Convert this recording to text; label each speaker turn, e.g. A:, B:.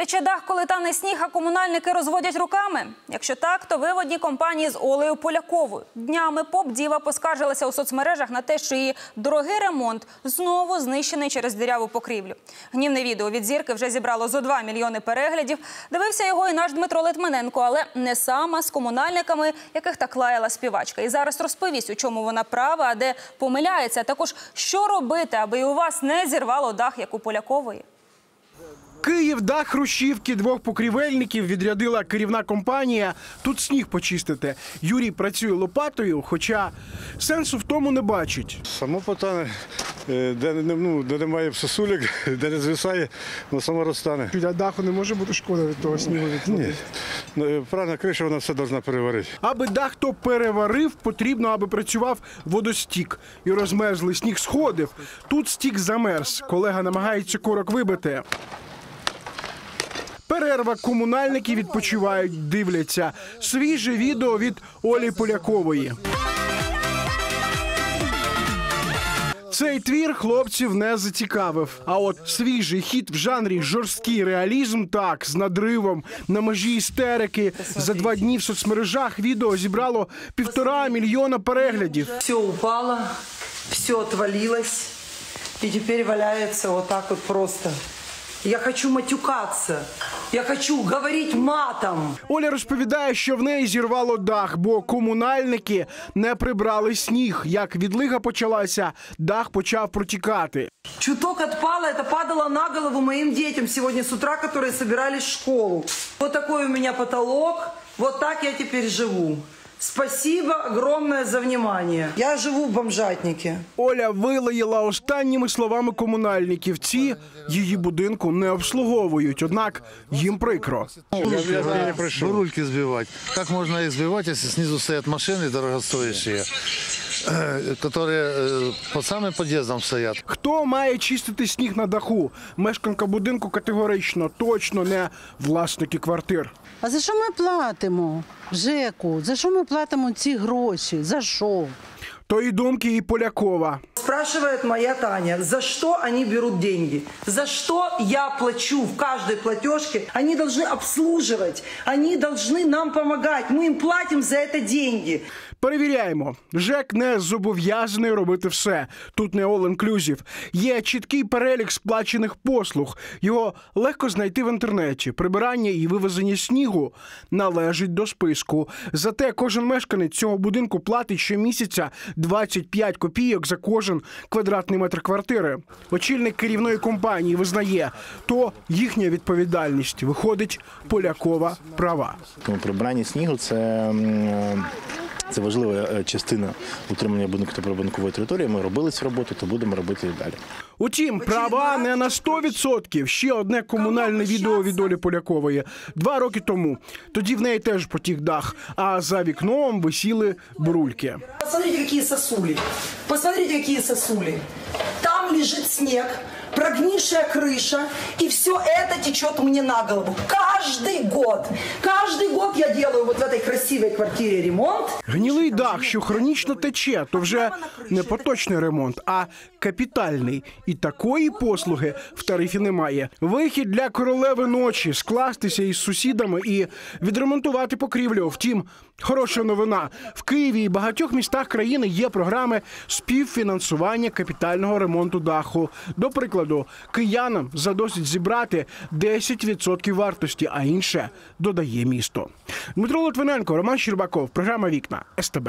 A: Тече дах, коли тане сніг, а комунальники розводять руками. Якщо так, то ви в одній компанії з Олею Поляковою. Днями поп-діва поскаржилася у соцмережах на те, що її дорогий ремонт знову знищений через діряву покрівлю. Гнівне відео від зірки вже зібрало зо 2 мільйони переглядів. Дивився його і наш Дмитро Литвиненко, але не сам, а з комунальниками, яких так лаяла співачка. І зараз розповість, у чому вона права, а де помиляється. Також що робити, аби у вас не зірвало дах, як у Полякової.
B: Київ, дах хрущівки, двох покрівельників відрядила керівна компанія. Тут сніг почистити. Юрій працює лопатою, хоча сенсу в тому не бачить.
C: Само питання, е, де, не- ну, де немає сосулек, де не звисає, воно само розтане.
B: Для даху не може бути шкода від того снігу.
C: Ні. Ну, е, Правильно, криша вона все повинна переварити.
B: Аби дах то переварив, потрібно, аби працював водостік. І розмерзлий сніг сходив. Тут стік замерз. Колега намагається корок вибити. Перерва комунальники відпочивають, дивляться. Свіже відео від Олі Полякової. Цей твір хлопців не зацікавив. А от свіжий хіт в жанрі жорсткий реалізм, так, з надривом, на межі істерики. За два дні в соцмережах відео зібрало півтора мільйона переглядів.
D: Все упало, все отвалилось, и теперь валяется вот так вот просто. Я хочу матюкаться, я хочу говорити матом.
B: Оля розповідає, що в неї зірвало дах, бо комунальники не прибрали сніг. Як відлига почалася, дах почав протікати.
D: Чуток отпало, это падало на голову моим детям сегодня с утра, которые собирались в школу. Вот такой у меня потолок, вот так я теперь живу. Спасибо огромное за внимание. Я живу в бомжатнике.
B: Оля вилаїла останніми словами комунальників. Ці її будинку не обслуговують, однак їм прикро.
C: Я, я, прийшов.
E: Бурульки сбивать. Как можно их сбивать, если снизу стоят машины дорогостоящие, э, которые э, под самым подъездом стоят?
B: Хто має чистити сніг на даху? Мешканка будинку категорично, точно не власники квартир.
F: А за що ми платимо? ЖЕКу, за що ми платимо ці гроші? За що?
B: Тої думки і Полякова.
D: Спрашивает моя Таня, за что они берут деньги? За что я плачу в каждой платежке? Они должны обслуживать, они должны нам помогать. Мы им платим за это деньги.
B: Перевіряємо. ЖЕК не зобов'язаний робити все. Тут не all inclusive. Є чіткий перелік сплачених послуг. Його легко знайти в інтернеті. Прибирання і вивезення снігу належить до списку. Зате кожен мешканець цього будинку платить щомісяця 25 копійок за кожен квадратний метр квартири. Очільник керівної компанії визнає, то їхня відповідальність виходить полякова права.
G: Прибирання снігу це, це важлива е, частина утримання будинку та прибанкової території. Ми робили цю роботу, то будемо робити і далі.
B: Утім, права не на 100%. Ще одне комунальне відео від Олі Полякової. Два роки тому. Тоді в неї теж потік дах, а за вікном висіли брульки.
D: Посмотрите, які сосулі. Посмотрите, які сосули Там лежит снег, прогнившая крыша, и все это течет мне на голову. Каждый год. Каждый год я делаю вот в этой красивой квартире ремонт.
B: Гнілий дах, що хронічно тече, то вже не поточний ремонт, а капітальний. І такої послуги в тарифі немає. Вихід для королеви ночі скластися із сусідами і відремонтувати покрівлю. Втім, хороша новина в Києві і багатьох містах країни є програми співфінансування капітального ремонту даху. До прикладу, киянам задосить зібрати 10% вартості, а інше додає місто. Дмитро Литвиненко, Роман Щербаков, програма Вікна СТБ.